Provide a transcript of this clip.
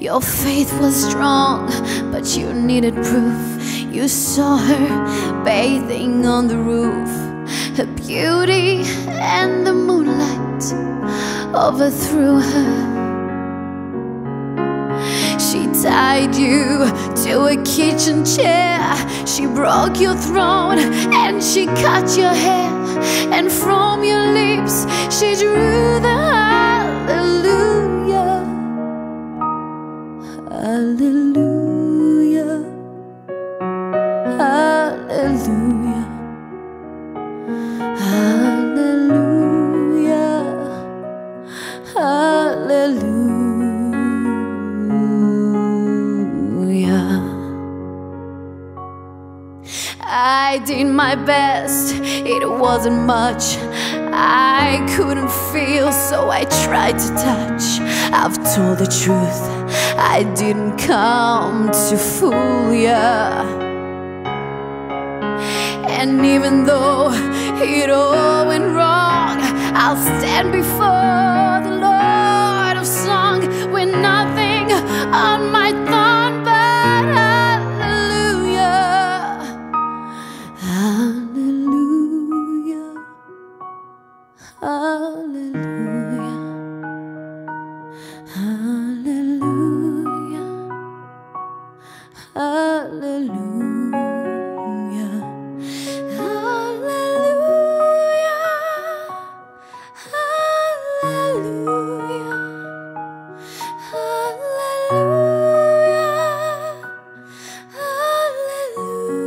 Your faith was strong, but you needed proof. You saw her bathing on the roof. Her beauty and the moonlight overthrew her. She tied you to a kitchen chair. She broke your throne and she cut your hair. And from your lips, she drew the Hallelujah. Hallelujah. Hallelujah. I did my best, it wasn't much. I couldn't feel, so I tried to touch. I've told the truth, I didn't come to fool ya. And even though it all went wrong, I'll stand before Hallelujah, hallelujah.